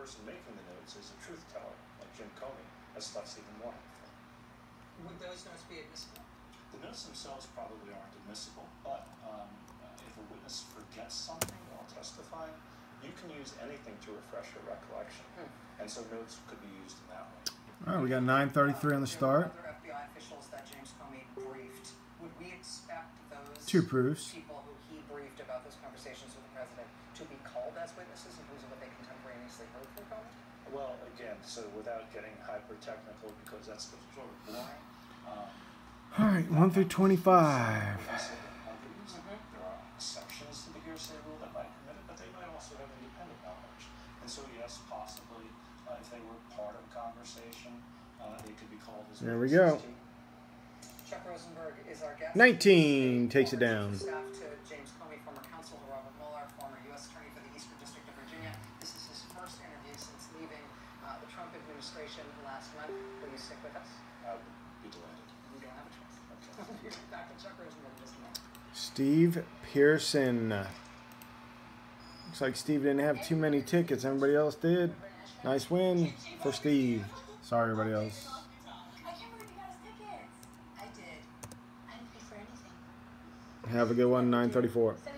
person making the notes is a truth teller, like Jim Comey, that's stuff's even more helpful. Would those notes be admissible? The notes themselves probably aren't admissible, but um, if a witness forgets something while testifying, you can use anything to refresh your recollection. And so notes could be used in that way. All right, we got 9:33 on the start. Other FBI officials that James Comey briefed. Would we expect those Two proofs. people who he briefed about those conversations with the president to be called as witnesses and terms of what they contemporaneously heard from Comey? Well, again, so without getting hyper technical, because that's sort of boring. Um, All right, 1 through 25. There are exceptions to the hearsay rule that might permit it, but they might also have independent knowledge. And so, yes, possibly, uh, if they were part of a conversation, uh, they could be called as There we go. Chuck Rosenberg is our guest. 19 takes it down. Staff to James Comey, former counsel to Robert Mueller, former U.S. Attorney administration last month. Will you stick with us? I would be delighted. We don't have a choice. Okay. We'll be right back with Chuck Rosenberg just a moment. Steve Pearson. Looks like Steve didn't have too many tickets. Everybody else did. Nice win for Steve. Sorry, everybody else. I can't believe you got us tickets. I did. I didn't pay for anything. Have a good one. 934. Said